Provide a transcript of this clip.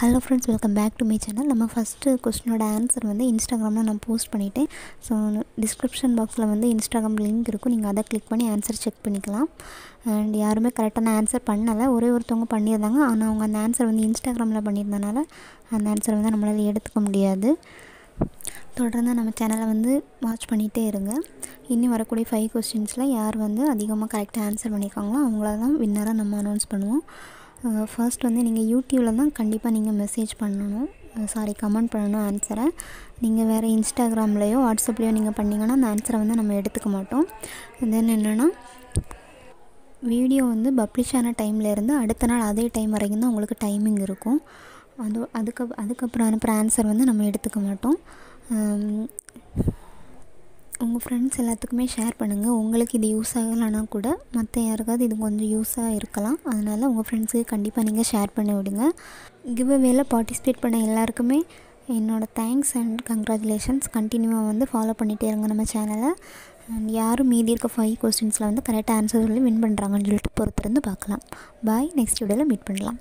Hello friends welcome back to my channel நம்ம first கொஸ்டினோட answer வந்து இன்ஸ்டாகிராமில் நான் போஸ்ட் பண்ணிவிட்டேன் ஸோ டிஸ்கிரிப்ஷன் பாக்ஸில் வந்து இன்ஸ்டாகிராம் லிங்க் இருக்கும். நீங்கள் அதை கிளிக் பண்ணி ஆன்சர் செக் பண்ணிக்கலாம். அண்ட் யாருமே கரெக்டான ஆன்சர் பண்ணலை. ஒரே ஒருத்தவங்க பண்ணியிருந்தாங்க. ஆனால் அவங்க அந்த ஆன்சர் வந்து இன்ஸ்டாகிராமில் பண்ணியிருந்தனால அந்த ஆன்சர் வந்து நம்மளால் எடுத்துக்க முடியாது. தொடர்ந்து நம்ம சேனலை வந்து வாட்ச் பண்ணிகிட்டே இருங்க. இன்னும் வரக்கூடிய ஃபைவ் கொஸ்டின்ஸில் யார் வந்து அதிகமாக கரெக்டாக ஆன்சர் பண்ணியிருக்காங்களோ அவங்கள தான் வின்னராக நம்ம அனௌன்ஸ் பண்ணுவோம். ஃபர்ஸ்ட் வந்து நீங்கள் யூடியூப்பில் தான் கண்டிப்பாக நீங்கள் மெசேஜ் பண்ணணும். சாரி கமெண்ட் பண்ணணும் ஆன்சரை நீங்கள் வேறு இன்ஸ்டாகிராம்லேயோ வாட்ஸ்அப்லேயோ நீங்கள் பண்ணிங்கன்னா அந்த ஆன்சரை வந்து நம்ம எடுத்துக்க மாட்டோம். தென் என்னென்னா வீடியோ வந்து பப்ளிஷ் ஆன டைம்லேருந்து அடுத்த நாள் அதே டைம் வரைக்கும் தான் உங்களுக்கு டைமிங் இருக்கும். அது அதுக்கு அதுக்கப்புறம் அனுப்புகிற ஆன்சர் வந்து நம்ம எடுத்துக்க மாட்டோம். உங்கள் ஃப்ரெண்ட்ஸ் எல்லாத்துக்குமே ஷேர் பண்ணுங்கள் உங்களுக்கு இது யூஸ் ஆகலைன்னா கூட மற்ற யாருக்காவது இது கொஞ்சம் யூஸாக இருக்கலாம். அதனால் உங்கள் ஃப்ரெண்ட்ஸுக்கு கண்டிப்பாக நீங்கள் ஷேர் பண்ணி விடுங்க. கிவ்அவேல பார்ட்டிசிபேட் பண்ண எல்லாருக்குமே என்னோடய தேங்க்ஸ் அண்ட் கங்க்ராச்சுலேஷன்ஸ் கண்டினியூவாக வந்து ஃபாலோ பண்ணிகிட்டே இருங்க நம்ம சேனலை அண்ட் யாரும் மீதி இருக்க ஃபைவ் கொஸ்டின்ஸில் வந்து கரெக்டாக ஆன்சர் சொல்லி வின் பண்ணுறாங்கன்னு சொல்லிட்டு பொறுத்திருந்து பார்க்கலாம். பாய் நெக்ஸ்ட் வீடியோவில் மீட் பண்ணலாம்.